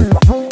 Mm-hmm.